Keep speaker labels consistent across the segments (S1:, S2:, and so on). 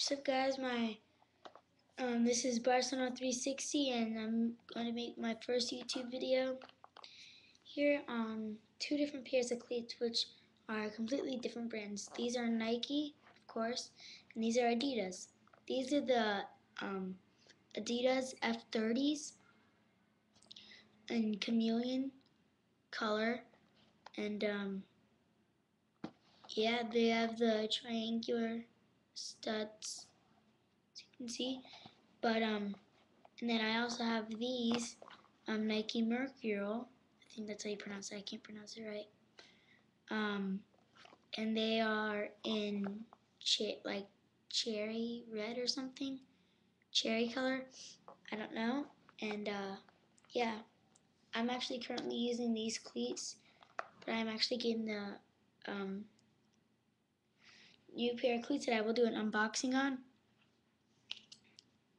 S1: What's up guys, my um, this is Barcelona 360 and I'm going to make my first YouTube video here on two different pairs of cleats which are completely different brands. These are Nike, of course, and these are Adidas. These are the um, Adidas F30s in chameleon color and um, yeah, they have the triangular studs as you can see. But um and then I also have these um Nike Mercurial. I think that's how you pronounce it. I can't pronounce it right. Um and they are in like cherry red or something. Cherry color. I don't know. And uh yeah. I'm actually currently using these cleats but I'm actually getting the um new pair of cleats that I will do an unboxing on.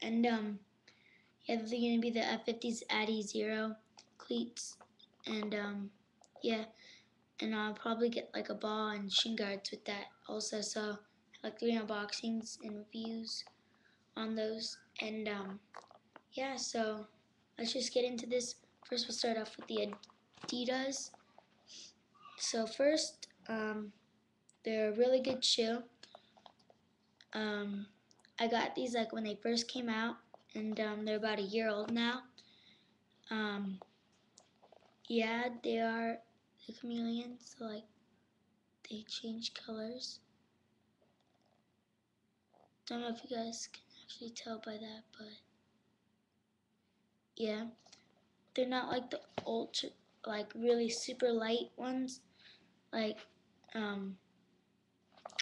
S1: And um, yeah, they're going to be the F50's adiZero cleats. And um, yeah, and I'll probably get like a ball and shin guards with that also. So like three unboxings and reviews on those. And um, yeah, so let's just get into this. First, we'll start off with the Adidas. So first, um, they're a really good shoe. Um, I got these like when they first came out, and um, they're about a year old now. Um, yeah, they are the chameleons, so like they change colors. Don't know if you guys can actually tell by that, but yeah, they're not like the ultra, like really super light ones, like um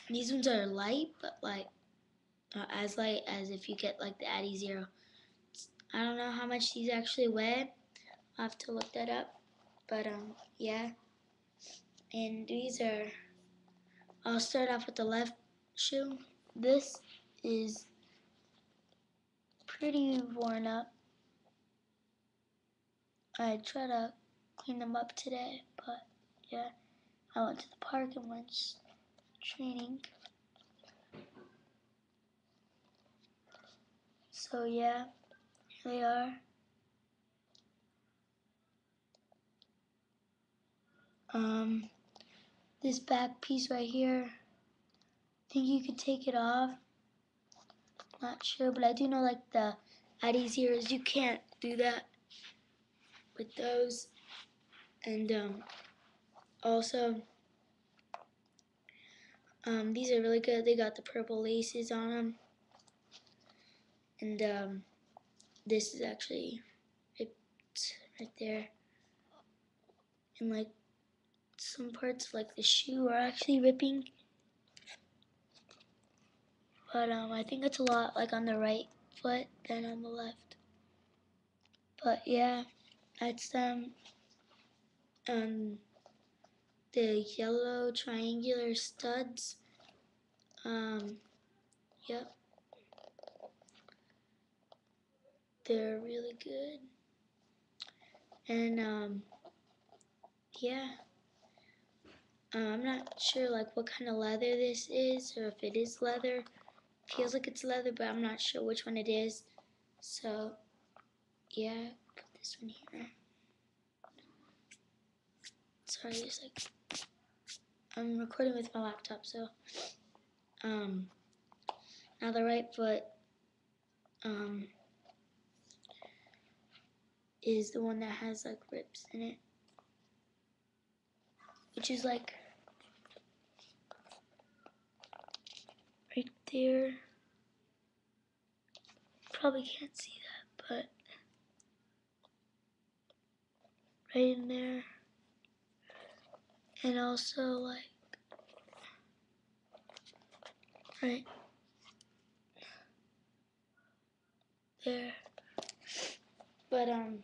S1: these ones are light, but like not as light as if you get like the adiZero. I don't know how much these actually weigh. I'll have to look that up. But um, yeah. And these are, I'll start off with the left shoe. This is pretty worn up. I try to clean them up today, but yeah, I went to the park and went training. So yeah, here they are. Um, this back piece right here, I think you could take it off. Not sure, but I do know like the Addy here is you can't do that with those. And um, also, um, these are really good. They got the purple laces on them. And um, this is actually ripped right there. And like some parts of like the shoe are actually ripping. But um, I think it's a lot like on the right foot than on the left. But yeah, that's them. Um, the yellow triangular studs. Um, yep. They're really good. And, um, yeah. Uh, I'm not sure, like, what kind of leather this is, or if it is leather. Feels like it's leather, but I'm not sure which one it is. So, yeah, put this one here. Sorry, just like I'm recording with my laptop, so um, now the right foot um, is the one that has like rips in it, which is like right there. Probably can't see that, but right in there and also like right there. But um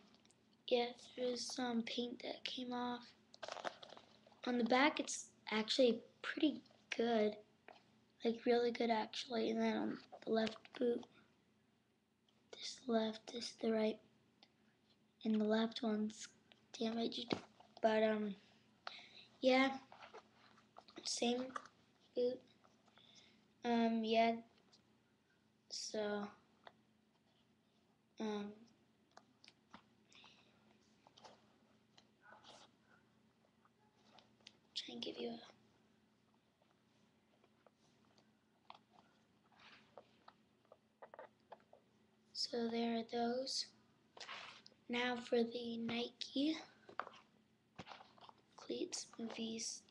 S1: yeah there's some paint that came off. On the back it's actually pretty good. Like really good actually. And then on the left boot this left this the right. And the left one's damaged. But um yeah, same boot. Um, yeah, So, um, try and give you a So there are those. Now for the Nike cleats, move these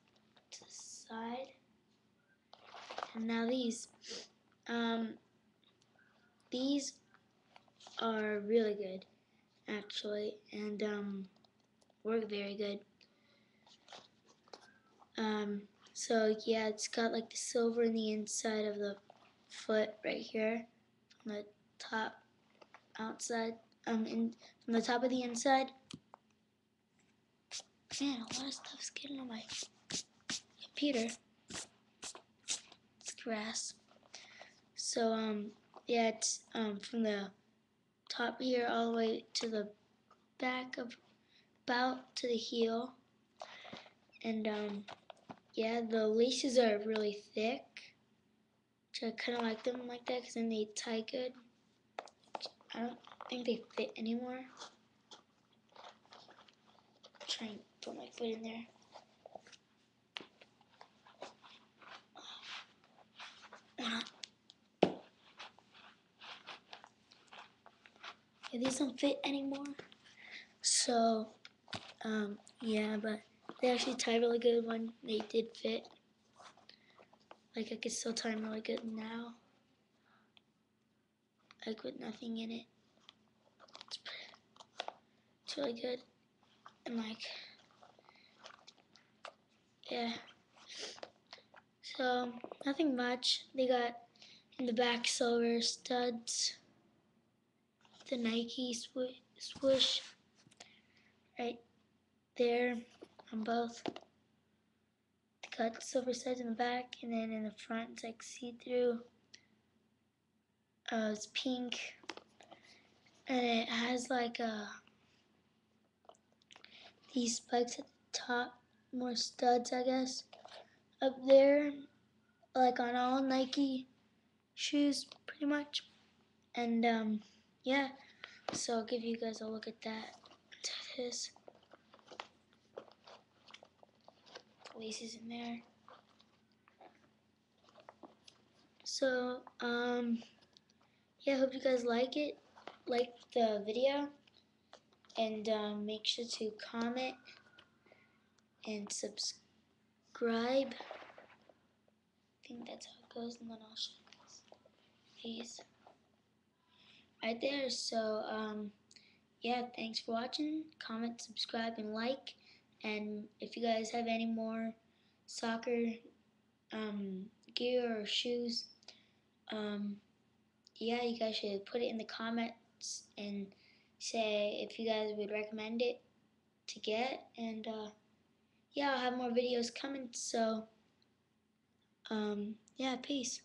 S1: to the side. And now these. Um, these are really good, actually, and um, work very good. Um, so yeah, it's got like the silver in the inside of the foot right here, on the top outside, um, in from the top of the inside. Man, a lot of stuff's getting on my computer. It's grass. So um, yeah, it's um from the top here all the way to the back of about to the heel, and um, yeah, the laces are really thick. Which I kind of like them like that because then they tie good. I don't think they fit anymore. Try and put my foot in there. Yeah, these don't fit anymore. So, um, yeah, but they actually tie really good when they did fit. Like I could still tie them really good now like with nothing in it. It's, it's really good. And like, yeah. So, nothing much. They got in the back silver studs. The Nike swoosh, swoosh right there on both. They got silver studs in the back, and then in the front, it's like see-through uh, it's pink and it has like a these spikes at the top more studs I guess. Up there like on all Nike shoes pretty much. And um yeah. So I'll give you guys a look at that. This laces in there. So um yeah, I hope you guys like it, like the video, and um, make sure to comment and subscribe. I think that's how it goes, and then I'll show you guys. Peace. Right there, so, um, yeah, thanks for watching. Comment, subscribe, and like. And if you guys have any more soccer um, gear or shoes, um, yeah, you guys should put it in the comments and say if you guys would recommend it to get. And uh, yeah, I'll have more videos coming. So, um, yeah, peace.